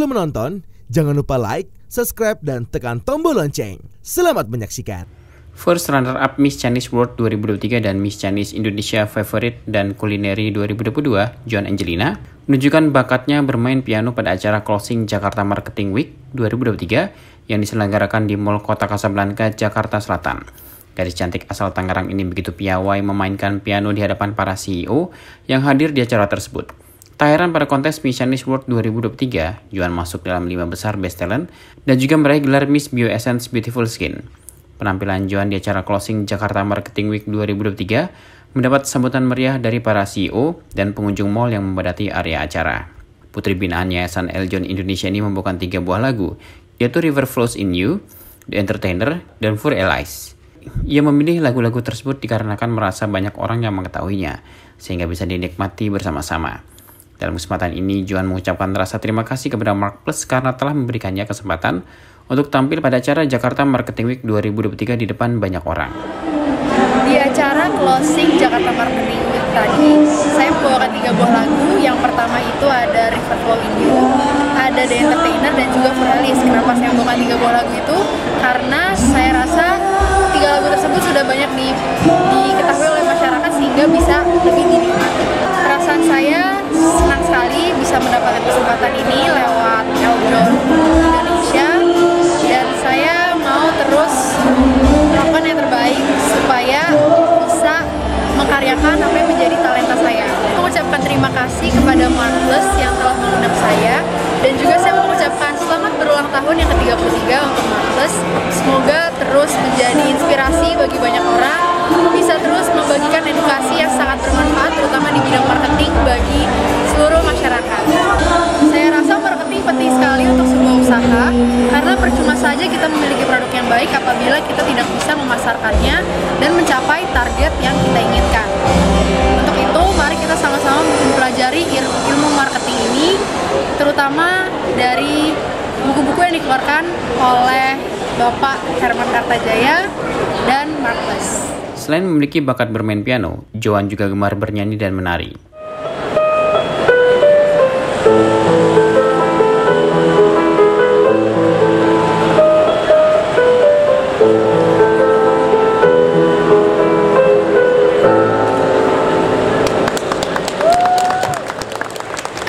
Sebelum menonton, jangan lupa like, subscribe, dan tekan tombol lonceng. Selamat menyaksikan. First runner-up Miss Chinese World 2023 dan Miss Chinese Indonesia Favorite dan Culinary 2022, John Angelina, menunjukkan bakatnya bermain piano pada acara closing Jakarta Marketing Week 2023 yang diselenggarakan di Mall Kota Kasablanka, Jakarta Selatan. Gadis cantik asal Tangerang ini begitu piawai memainkan piano di hadapan para CEO yang hadir di acara tersebut. Tak heran pada kontes Miss Chinese World 2023, Joan masuk dalam lima besar Best Talent dan juga meraih gelar Miss Bio Essence Beautiful Skin. Penampilan Joan di acara closing Jakarta Marketing Week 2023 mendapat sambutan meriah dari para CEO dan pengunjung mall yang membadati area acara. Putri binaan Yayasan Eljon Indonesia ini membawakan tiga buah lagu, yaitu River Flows in You, The Entertainer, dan For Allies. Ia memilih lagu-lagu tersebut dikarenakan merasa banyak orang yang mengetahuinya, sehingga bisa dinikmati bersama-sama. Dalam kesempatan ini, Joan mengucapkan rasa terima kasih kepada Mark Plus karena telah memberikannya kesempatan untuk tampil pada acara Jakarta Marketing Week 2023 di depan banyak orang. Di acara closing Jakarta Marketing Week tadi, saya membawakan tiga buah lagu. Yang pertama itu ada River Flow in You, ada The Entertainer, dan juga Furalis. Kenapa saya membawakan tiga buah lagu itu? Karena saya rasa tiga lagu tersebut sudah banyak di, diketahui oleh sehingga bisa lebih dinikmati. Perasaan saya senang sekali bisa mendapatkan baik apabila kita tidak bisa memasarkannya dan mencapai target yang kita inginkan. Untuk itu, mari kita sama-sama mempelajari ilmu marketing ini, terutama dari buku-buku yang dikeluarkan oleh Bapak Herman Kartajaya dan Marcus. Selain memiliki bakat bermain piano, Joan juga gemar bernyanyi dan menari.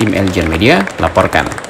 Tim Eljan Media laporkan.